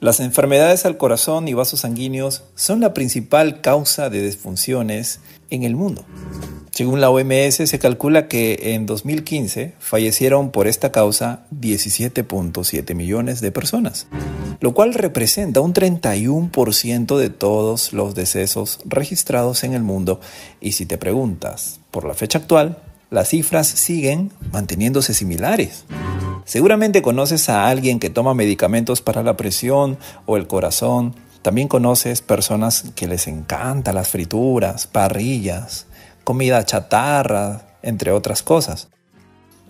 Las enfermedades al corazón y vasos sanguíneos son la principal causa de disfunciones en el mundo. Según la OMS, se calcula que en 2015 fallecieron por esta causa 17.7 millones de personas, lo cual representa un 31% de todos los decesos registrados en el mundo. Y si te preguntas por la fecha actual, las cifras siguen manteniéndose similares. Seguramente conoces a alguien que toma medicamentos para la presión o el corazón. También conoces personas que les encantan las frituras, parrillas, comida chatarra, entre otras cosas.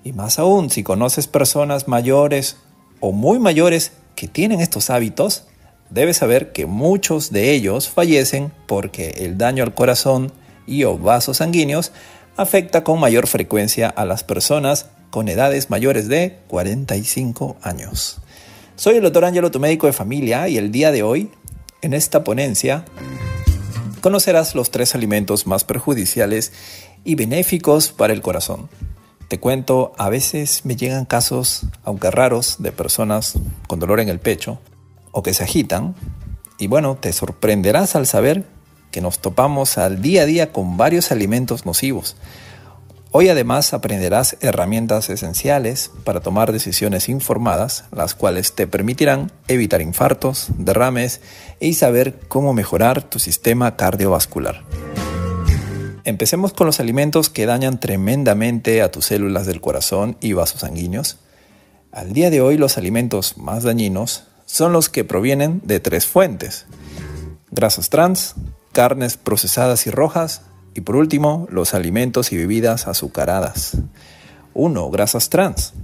Y más aún, si conoces personas mayores o muy mayores que tienen estos hábitos, debes saber que muchos de ellos fallecen porque el daño al corazón y o vasos sanguíneos afecta con mayor frecuencia a las personas con edades mayores de 45 años. Soy el doctor Ángelo, tu médico de familia, y el día de hoy, en esta ponencia, conocerás los tres alimentos más perjudiciales y benéficos para el corazón. Te cuento, a veces me llegan casos, aunque raros, de personas con dolor en el pecho o que se agitan. Y bueno, te sorprenderás al saber que nos topamos al día a día con varios alimentos nocivos Hoy además aprenderás herramientas esenciales para tomar decisiones informadas, las cuales te permitirán evitar infartos, derrames y saber cómo mejorar tu sistema cardiovascular. Empecemos con los alimentos que dañan tremendamente a tus células del corazón y vasos sanguíneos. Al día de hoy los alimentos más dañinos son los que provienen de tres fuentes. Grasas trans, carnes procesadas y rojas y por último, los alimentos y bebidas azucaradas. 1. Grasas trans.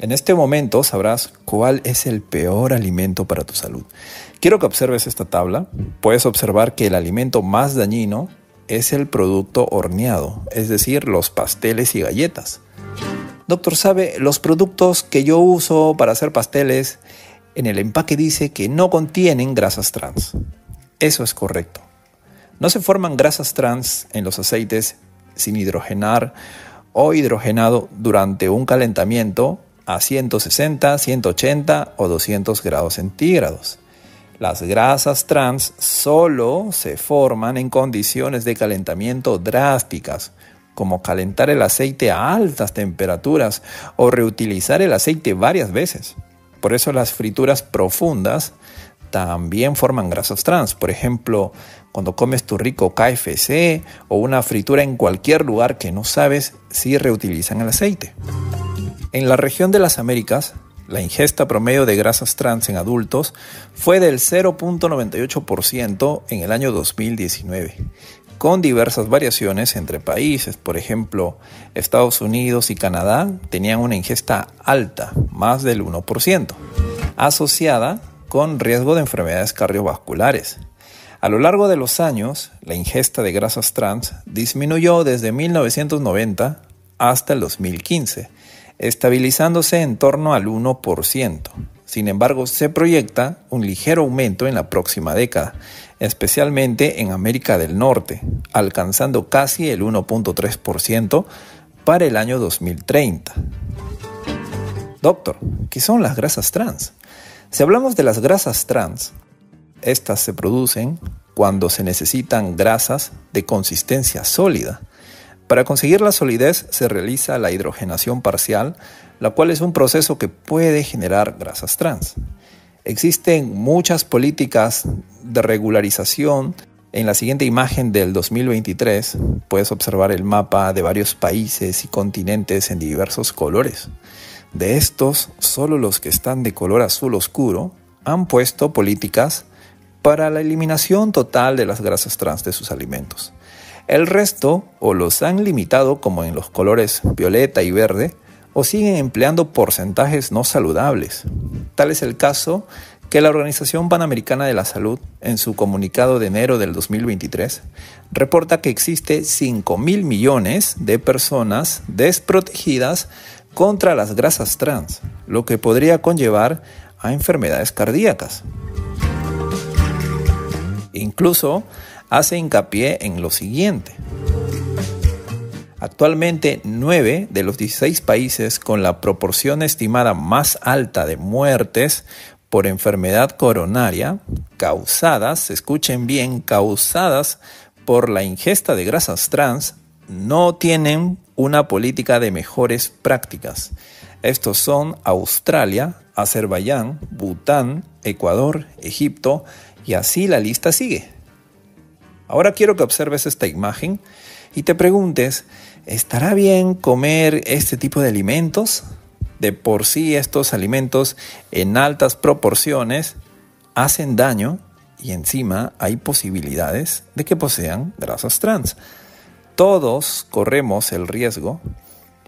En este momento sabrás cuál es el peor alimento para tu salud. Quiero que observes esta tabla. Puedes observar que el alimento más dañino es el producto horneado, es decir, los pasteles y galletas. Doctor, ¿sabe? Los productos que yo uso para hacer pasteles, en el empaque dice que no contienen grasas trans. Eso es correcto. No se forman grasas trans en los aceites sin hidrogenar o hidrogenado durante un calentamiento a 160, 180 o 200 grados centígrados. Las grasas trans solo se forman en condiciones de calentamiento drásticas, como calentar el aceite a altas temperaturas o reutilizar el aceite varias veces. Por eso las frituras profundas también forman grasas trans. Por ejemplo, cuando comes tu rico KFC o una fritura en cualquier lugar que no sabes si reutilizan el aceite. En la región de las Américas, la ingesta promedio de grasas trans en adultos fue del 0.98% en el año 2019, con diversas variaciones entre países. Por ejemplo, Estados Unidos y Canadá tenían una ingesta alta, más del 1%, asociada con riesgo de enfermedades cardiovasculares. A lo largo de los años, la ingesta de grasas trans disminuyó desde 1990 hasta el 2015, estabilizándose en torno al 1%. Sin embargo, se proyecta un ligero aumento en la próxima década, especialmente en América del Norte, alcanzando casi el 1.3% para el año 2030. Doctor, ¿qué son las grasas trans? Si hablamos de las grasas trans, estas se producen cuando se necesitan grasas de consistencia sólida. Para conseguir la solidez se realiza la hidrogenación parcial, la cual es un proceso que puede generar grasas trans. Existen muchas políticas de regularización. En la siguiente imagen del 2023 puedes observar el mapa de varios países y continentes en diversos colores. De estos, solo los que están de color azul oscuro han puesto políticas para la eliminación total de las grasas trans de sus alimentos. El resto o los han limitado como en los colores violeta y verde o siguen empleando porcentajes no saludables. Tal es el caso que la Organización Panamericana de la Salud, en su comunicado de enero del 2023, reporta que existe 5 mil millones de personas desprotegidas contra las grasas trans, lo que podría conllevar a enfermedades cardíacas. Incluso hace hincapié en lo siguiente. Actualmente, 9 de los 16 países con la proporción estimada más alta de muertes por enfermedad coronaria causadas, escuchen bien, causadas por la ingesta de grasas trans, no tienen una política de mejores prácticas. Estos son Australia, Azerbaiyán, Bután, Ecuador, Egipto y así la lista sigue. Ahora quiero que observes esta imagen y te preguntes, ¿estará bien comer este tipo de alimentos? De por sí estos alimentos en altas proporciones hacen daño y encima hay posibilidades de que posean grasas trans. Todos corremos el riesgo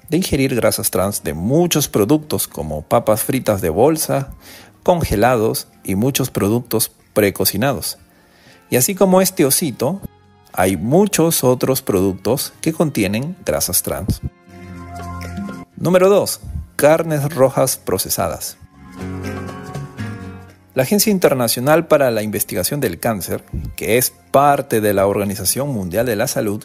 de ingerir grasas trans de muchos productos como papas fritas de bolsa, congelados y muchos productos precocinados. Y así como este osito, hay muchos otros productos que contienen grasas trans. Número 2. Carnes rojas procesadas. La Agencia Internacional para la Investigación del Cáncer, que es parte de la Organización Mundial de la Salud,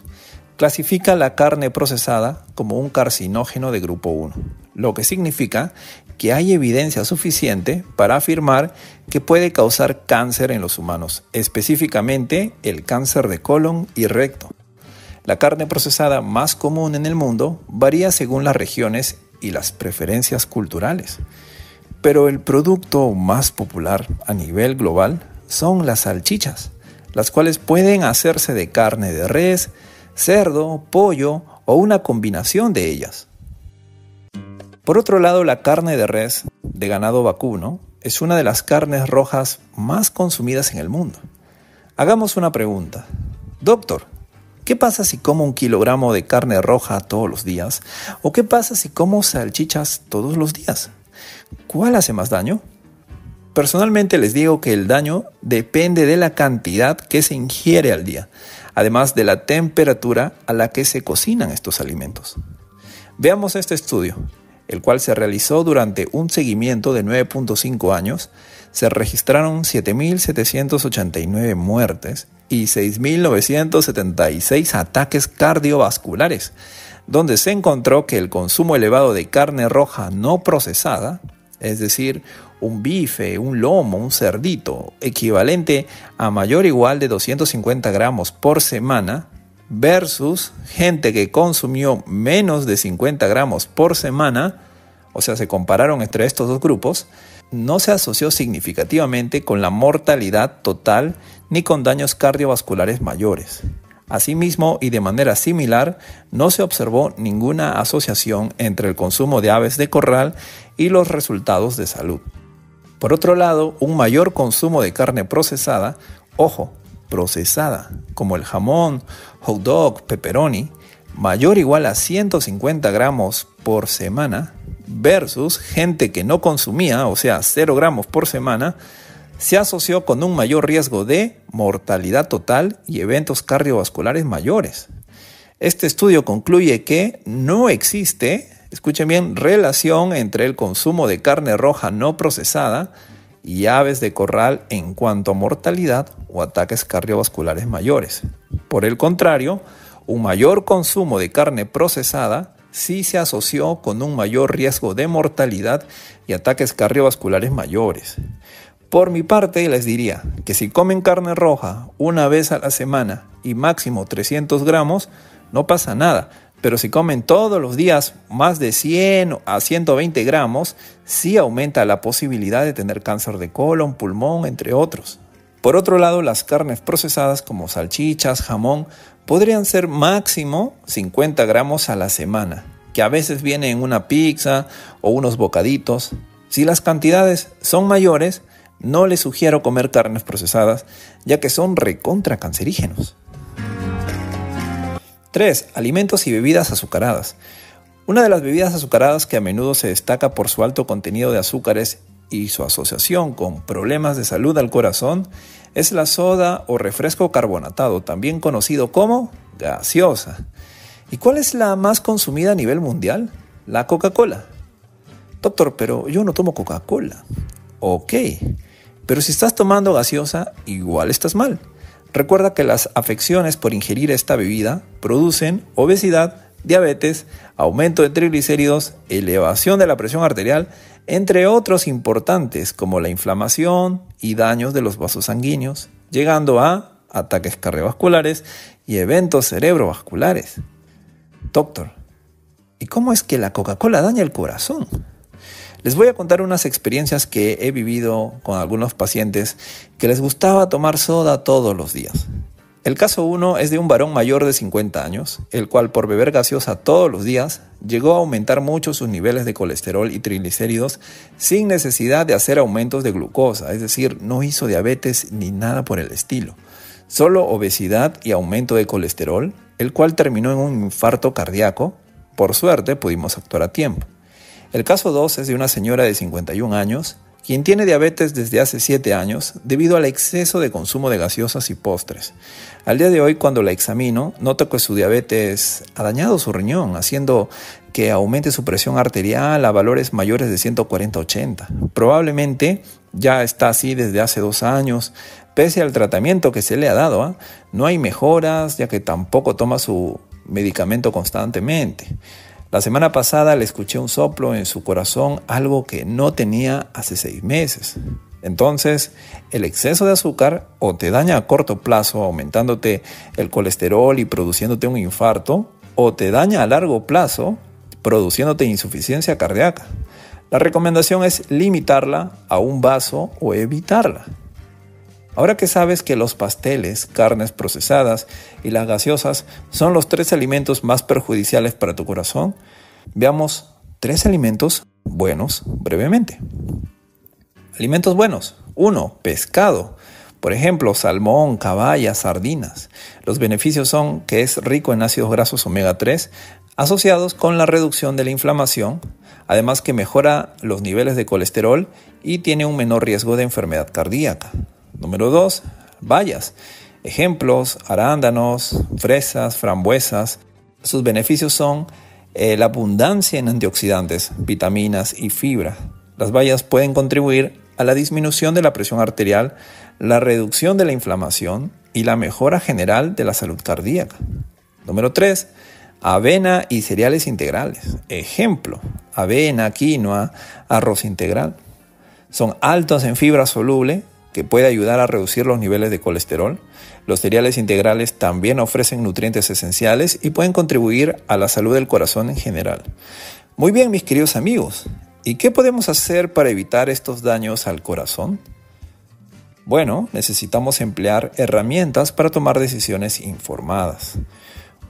clasifica la carne procesada como un carcinógeno de grupo 1, lo que significa que hay evidencia suficiente para afirmar que puede causar cáncer en los humanos, específicamente el cáncer de colon y recto. La carne procesada más común en el mundo varía según las regiones y las preferencias culturales, pero el producto más popular a nivel global son las salchichas, las cuales pueden hacerse de carne de res, cerdo, pollo o una combinación de ellas. Por otro lado, la carne de res de ganado vacuno es una de las carnes rojas más consumidas en el mundo. Hagamos una pregunta. Doctor, ¿qué pasa si como un kilogramo de carne roja todos los días? ¿O qué pasa si como salchichas todos los días? ¿Cuál hace más daño? Personalmente les digo que el daño depende de la cantidad que se ingiere al día además de la temperatura a la que se cocinan estos alimentos. Veamos este estudio, el cual se realizó durante un seguimiento de 9.5 años. Se registraron 7.789 muertes y 6.976 ataques cardiovasculares, donde se encontró que el consumo elevado de carne roja no procesada, es decir, un bife, un lomo, un cerdito, equivalente a mayor o igual de 250 gramos por semana, versus gente que consumió menos de 50 gramos por semana, o sea, se compararon entre estos dos grupos, no se asoció significativamente con la mortalidad total ni con daños cardiovasculares mayores. Asimismo, y de manera similar, no se observó ninguna asociación entre el consumo de aves de corral y los resultados de salud. Por otro lado, un mayor consumo de carne procesada, ojo, procesada, como el jamón, hot dog, pepperoni, mayor o igual a 150 gramos por semana, versus gente que no consumía, o sea, 0 gramos por semana, se asoció con un mayor riesgo de mortalidad total y eventos cardiovasculares mayores. Este estudio concluye que no existe escuchen bien, relación entre el consumo de carne roja no procesada y aves de corral en cuanto a mortalidad o ataques cardiovasculares mayores. Por el contrario, un mayor consumo de carne procesada sí se asoció con un mayor riesgo de mortalidad y ataques cardiovasculares mayores. Por mi parte, les diría que si comen carne roja una vez a la semana y máximo 300 gramos, no pasa nada, pero si comen todos los días más de 100 a 120 gramos, sí aumenta la posibilidad de tener cáncer de colon, pulmón, entre otros. Por otro lado, las carnes procesadas como salchichas, jamón, podrían ser máximo 50 gramos a la semana, que a veces viene en una pizza o unos bocaditos. Si las cantidades son mayores, no les sugiero comer carnes procesadas, ya que son recontra cancerígenos. 3. Alimentos y bebidas azucaradas. Una de las bebidas azucaradas que a menudo se destaca por su alto contenido de azúcares y su asociación con problemas de salud al corazón es la soda o refresco carbonatado, también conocido como gaseosa. ¿Y cuál es la más consumida a nivel mundial? La Coca-Cola. Doctor, pero yo no tomo Coca-Cola. Ok, pero si estás tomando gaseosa, igual estás mal. Recuerda que las afecciones por ingerir esta bebida producen obesidad, diabetes, aumento de triglicéridos, elevación de la presión arterial entre otros importantes como la inflamación y daños de los vasos sanguíneos, llegando a ataques cardiovasculares y eventos cerebrovasculares. Doctor, ¿y cómo es que la Coca-Cola daña el corazón? Les voy a contar unas experiencias que he vivido con algunos pacientes que les gustaba tomar soda todos los días. El caso 1 es de un varón mayor de 50 años, el cual por beber gaseosa todos los días llegó a aumentar mucho sus niveles de colesterol y triglicéridos sin necesidad de hacer aumentos de glucosa, es decir, no hizo diabetes ni nada por el estilo. Solo obesidad y aumento de colesterol, el cual terminó en un infarto cardíaco. Por suerte pudimos actuar a tiempo. El caso 2 es de una señora de 51 años, quien tiene diabetes desde hace 7 años debido al exceso de consumo de gaseosas y postres. Al día de hoy, cuando la examino, noto que su diabetes ha dañado su riñón, haciendo que aumente su presión arterial a valores mayores de 140-80. Probablemente ya está así desde hace dos años, pese al tratamiento que se le ha dado. ¿ah? No hay mejoras, ya que tampoco toma su medicamento constantemente. La semana pasada le escuché un soplo en su corazón, algo que no tenía hace seis meses. Entonces, el exceso de azúcar o te daña a corto plazo aumentándote el colesterol y produciéndote un infarto, o te daña a largo plazo produciéndote insuficiencia cardíaca. La recomendación es limitarla a un vaso o evitarla. Ahora que sabes que los pasteles, carnes procesadas y las gaseosas son los tres alimentos más perjudiciales para tu corazón, veamos tres alimentos buenos brevemente. Alimentos buenos. 1. Pescado. Por ejemplo, salmón, caballa, sardinas. Los beneficios son que es rico en ácidos grasos omega 3 asociados con la reducción de la inflamación, además que mejora los niveles de colesterol y tiene un menor riesgo de enfermedad cardíaca. Número 2. Bayas. Ejemplos, arándanos, fresas, frambuesas. Sus beneficios son eh, la abundancia en antioxidantes, vitaminas y fibra. Las bayas pueden contribuir a la disminución de la presión arterial, la reducción de la inflamación y la mejora general de la salud cardíaca. Número 3. Avena y cereales integrales. Ejemplo, avena, quinoa, arroz integral. Son altos en fibra soluble que puede ayudar a reducir los niveles de colesterol. Los cereales integrales también ofrecen nutrientes esenciales y pueden contribuir a la salud del corazón en general. Muy bien, mis queridos amigos, ¿y qué podemos hacer para evitar estos daños al corazón? Bueno, necesitamos emplear herramientas para tomar decisiones informadas.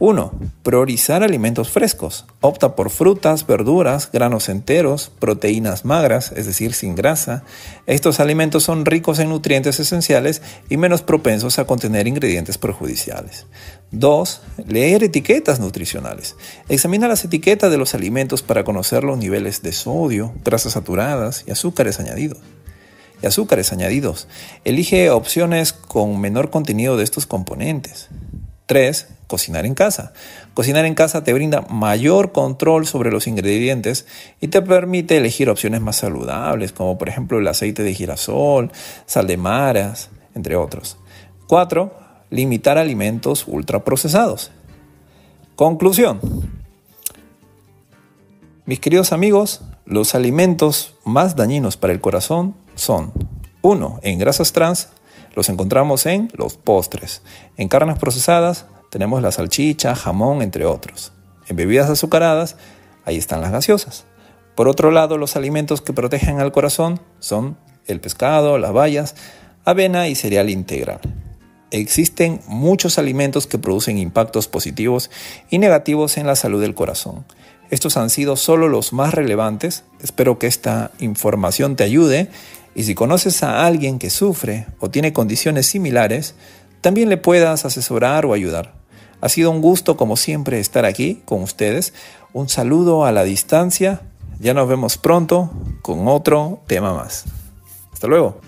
1. Priorizar alimentos frescos. Opta por frutas, verduras, granos enteros, proteínas magras, es decir, sin grasa. Estos alimentos son ricos en nutrientes esenciales y menos propensos a contener ingredientes perjudiciales. 2. Leer etiquetas nutricionales. Examina las etiquetas de los alimentos para conocer los niveles de sodio, grasas saturadas y azúcares añadidos y azúcares añadidos. Elige opciones con menor contenido de estos componentes. 3. Cocinar en casa. Cocinar en casa te brinda mayor control sobre los ingredientes y te permite elegir opciones más saludables, como por ejemplo el aceite de girasol, sal de maras, entre otros. 4. Limitar alimentos ultraprocesados. Conclusión. Mis queridos amigos, los alimentos más dañinos para el corazón son 1. En grasas trans, los encontramos en los postres. En carnes procesadas tenemos la salchicha, jamón, entre otros. En bebidas azucaradas, ahí están las gaseosas. Por otro lado, los alimentos que protegen al corazón son el pescado, las bayas, avena y cereal integral. Existen muchos alimentos que producen impactos positivos y negativos en la salud del corazón. Estos han sido solo los más relevantes. Espero que esta información te ayude y si conoces a alguien que sufre o tiene condiciones similares, también le puedas asesorar o ayudar. Ha sido un gusto como siempre estar aquí con ustedes. Un saludo a la distancia. Ya nos vemos pronto con otro tema más. Hasta luego.